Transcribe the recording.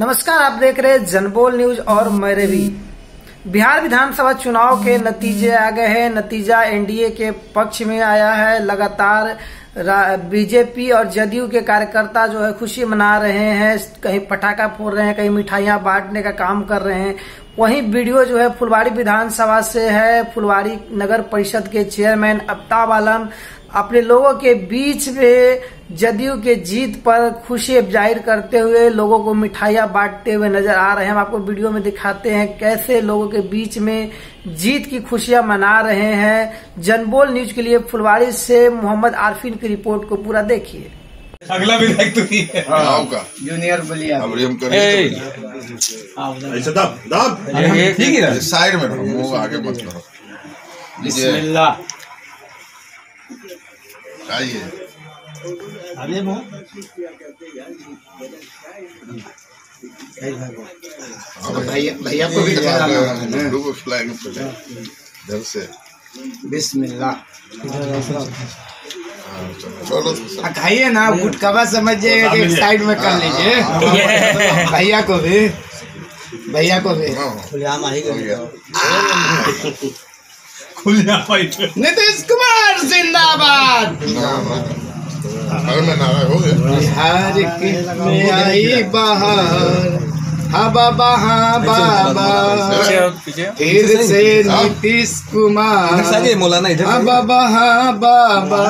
नमस्कार, आप देख रहे हैं जनबोल न्यूज़ और मेरे भी बिहार विधानसभा चुनाव के नतीजे आ गए हैं। नतीजा एनडीए के पक्ष में आया है। लगातार बीजेपी और जदयू के कार्यकर्ता जो है खुशी मना रहे हैं। कहीं पटाखा फोड़ रहे हैं, कहीं मिठाइयाँ बांटने का काम कर रहे हैं। वहीं वीडियो जो है फुलवाड़ी विधानसभा से है। फुलवाड़ी नगर परिषद के चेयरमैन अफ्ताब आलम अपने लोगों के बीच में जदयू के जीत पर खुशी ज़ाहिर करते हुए लोगों को मिठाइयाँ बांटते हुए नज़र आ रहे हैं। हम आपको वीडियो में दिखाते हैं कैसे लोगों के बीच में जीत की खुशियाँ मना रहे हैं। जनबोल न्यूज़ के लिए फुलवारी से मोहम्मद आरफिन की रिपोर्ट को पूरा देखिए। अगला विधायक तो ही है। गाँव का। जूनियर बलिया अब हम करें ऐसा दब दब। ठीक ही। साइड में रहो आगे मत करो। बिस्मिल्लाह। आइए। भैया भैया को भी है पहले इधर से। बिस्मिल्लाह। हाँ, खाइए ना गुटकावा समझिएगा कि साइड में कर लीजिए। भैया को भी। भैया को भी। हाँ, हो गया खुल जा फाइट नीतीश कुमार जिंदाबाद। घर में नारा हो गया बिहार की में आई बहार हाँ बाबा हाँ बाबा। फिर से नीतीश कुमार मौलाना इधर। हाँ बाबा।